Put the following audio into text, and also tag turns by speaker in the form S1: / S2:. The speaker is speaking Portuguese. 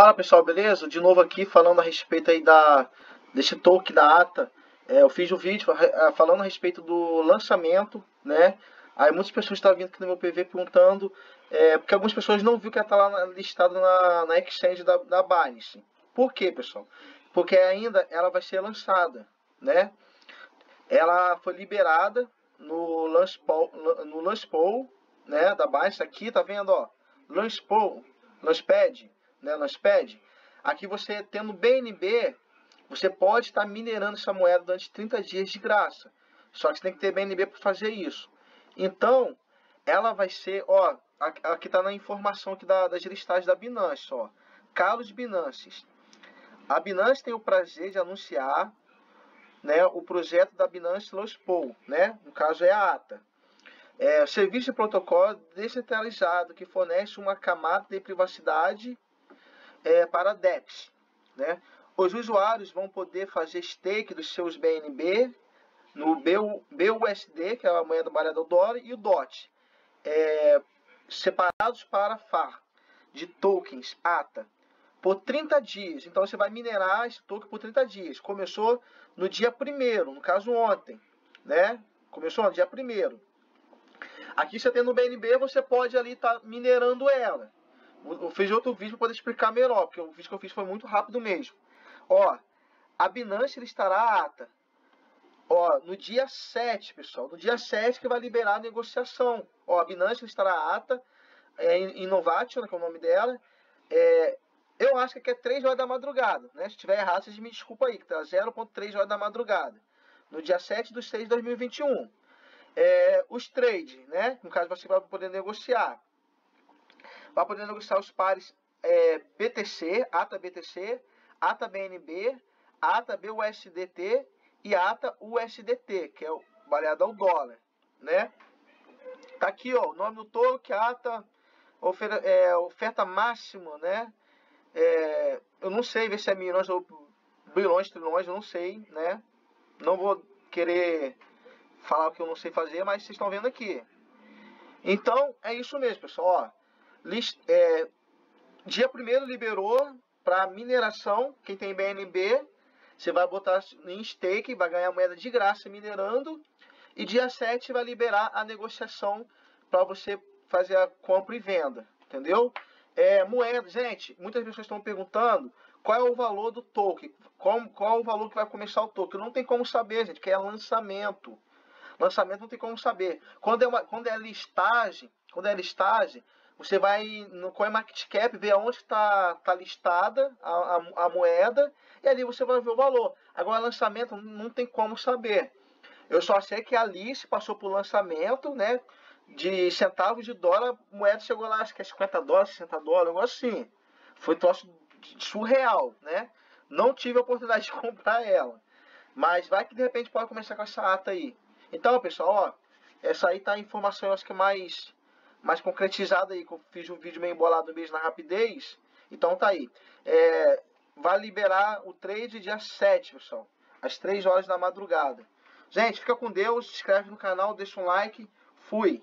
S1: Fala pessoal, beleza? De novo aqui falando a respeito aí da desse token da ATA. É, eu fiz um vídeo é, falando a respeito do lançamento, né? Aí muitas pessoas estão vindo aqui no meu PV perguntando, é, porque algumas pessoas não viram que ela está lá listada na, na exchange da, da Binance. Por quê, pessoal? Porque ainda ela vai ser lançada, né? Ela foi liberada no Launchpool, no Launchpool né, da Binance. Aqui, tá vendo, ó? Launchpool, Launchpad né, Launchpad, aqui você tendo BNB, você pode estar minerando essa moeda durante 30 dias de graça. Só que você tem que ter BNB para fazer isso. Então, ela vai ser, ó, aqui está na informação aqui da, das listagens da Binance, ó. Carlos Binances. A Binance tem o prazer de anunciar né, o projeto da Binance Los Pool, né? No caso é a ATA. É, serviço de protocolo descentralizado que fornece uma camada de privacidade é, para DEX. Né? Os usuários vão poder fazer stake dos seus BNB no BUSD, que é a moeda variada do dólar, e o DOT, é, separados para FAR, de tokens, ATA, por 30 dias. Então você vai minerar esse token por 30 dias. Começou no dia 1 no caso ontem, né? Começou no dia 1 Aqui você tem no BNB, você pode ali estar tá minerando ela. Eu fiz outro vídeo para poder explicar melhor, porque o vídeo que eu fiz foi muito rápido mesmo. Ó, a Binance estará ata. Ó, no dia 7, pessoal. No dia 7 que vai liberar a negociação. Ó, a Binance estará ata. É, Innovation, que é o nome dela. É, eu acho que é 3 horas da madrugada. Né? Se estiver errado, vocês me desculpa aí, que tá 0.3 horas da madrugada. No dia 7 de 6 de 2021. É, os trades, né? No caso, você vai poder negociar vai poder negociar os pares é, BTC, ATA BTC, ATA BNB, ATA BUSDT e ATA USDT, que é o variado ao dólar, né? Tá aqui, ó, o nome do token, ATA, oferta, é, oferta máxima, né? É, eu não sei ver se é milhões ou bilhões, trilhões, eu não sei, né? Não vou querer falar o que eu não sei fazer, mas vocês estão vendo aqui. Então, é isso mesmo, pessoal, ó. List, é, dia 1 liberou para mineração, quem tem BNB, você vai botar em stake, vai ganhar moeda de graça minerando. E dia 7 vai liberar a negociação para você fazer a compra e venda, entendeu? É, moeda, gente, muitas pessoas estão perguntando qual é o valor do token, qual, qual o valor que vai começar o token. Não tem como saber, gente, que é lançamento. Lançamento não tem como saber. Quando é, uma, quando é listagem, quando é listagem, você vai no CoinMarketCap ver aonde está tá listada a, a, a, moeda e ali você vai ver o valor. Agora, lançamento não tem como saber. Eu só sei que ali se passou por lançamento, né? De centavos de dólar, a moeda chegou lá, acho que é 50 dólares, 60 dólares, algo assim. Foi troço surreal, né? Não tive a oportunidade de comprar ela. Mas vai que de repente pode começar com essa ata aí. Então, pessoal, ó, essa aí tá a informação, eu acho que mais mais concretizado aí, que eu fiz um vídeo meio embolado mesmo na rapidez. Então tá aí. É, vai liberar o trade dia 7, pessoal. Às 3 horas da madrugada. Gente, fica com Deus, se inscreve no canal, deixa um like. Fui!